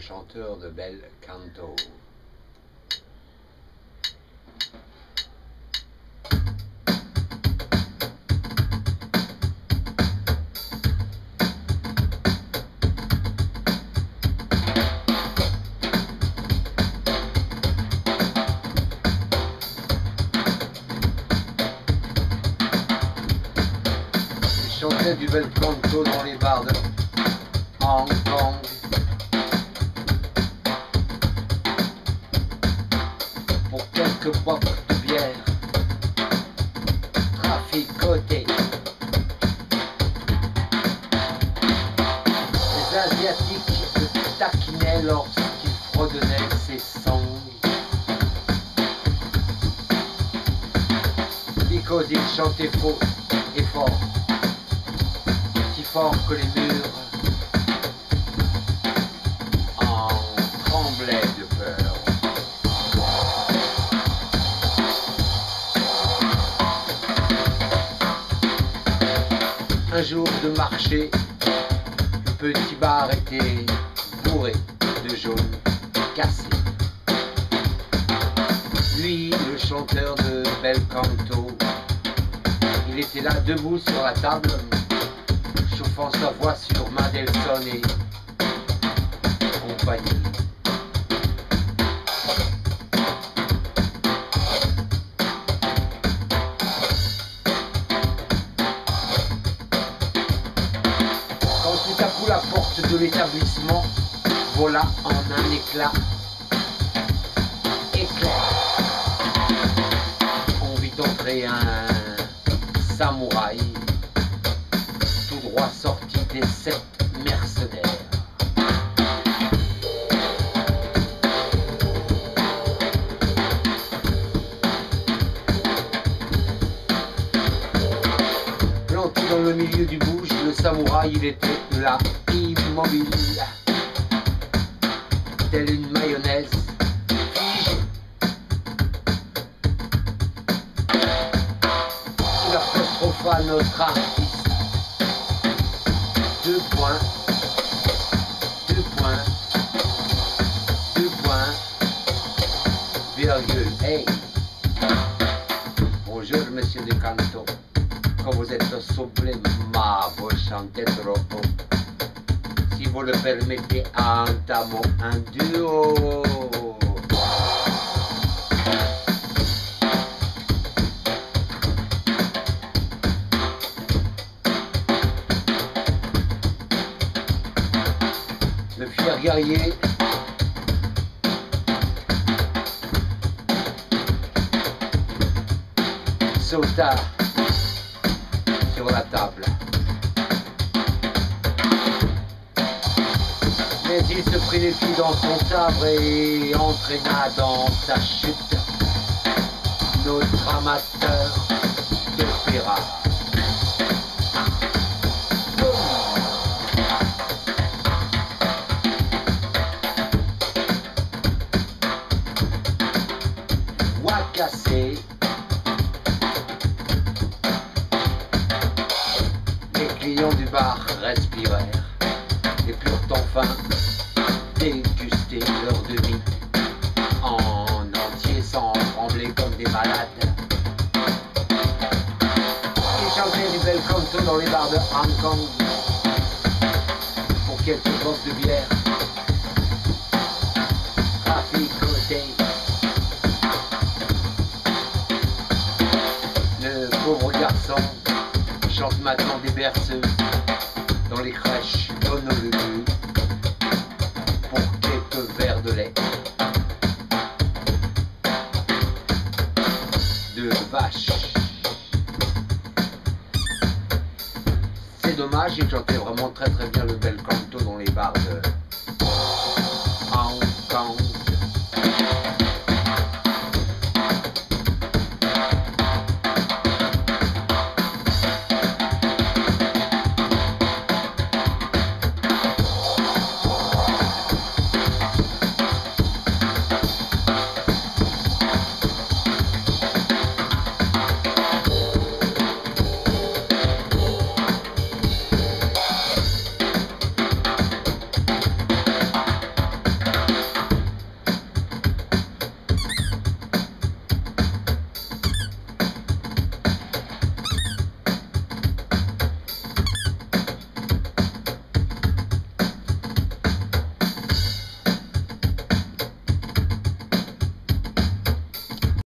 chanteur de bel canto. Du bel canto dans les bars de Hong. Les Asiatiques le taquinaient lorsqu'il fredonnait ses sangs. Because il chantait faux et fort, si fort que les murs Un jour de marché, le petit bar était bourré de jaune cassé. Lui, le chanteur de bel canto, il était là debout sur la table, chauffant sa voix sur Mendelssohn et compagnie. La porte de l'établissement vola en un éclat éclair. On vit entrer un samouraï tout droit sorti des sept mercenaires. Dans le milieu du samouraï, il était là, immobile, tel une mayonnaise. Il apostropha notre artiste. Deux points, deux points, deux points, virgule. Hey! Bonjour, monsieur de Canto. Quand vous êtes sublime, vous chantez trop haut. Si vous le permettez, entamons un duo. Le fier guerrier sauta sur la table. Mais il se prit dans son sabre et entraîna dans sa chute notre amateur de pirate. Clients du bar respirèrent et purent enfin déguster leur demi en entier sans trembler comme des malades. Ils chantaient du bel dans les bars de Hong Kong pour quelques bottes de bière. Le pauvre garçon chante maintenant des berceuses dans les crèches d'Honolulu pour quelques verres de lait. De vache. C'est dommage, il chantait vraiment très très bien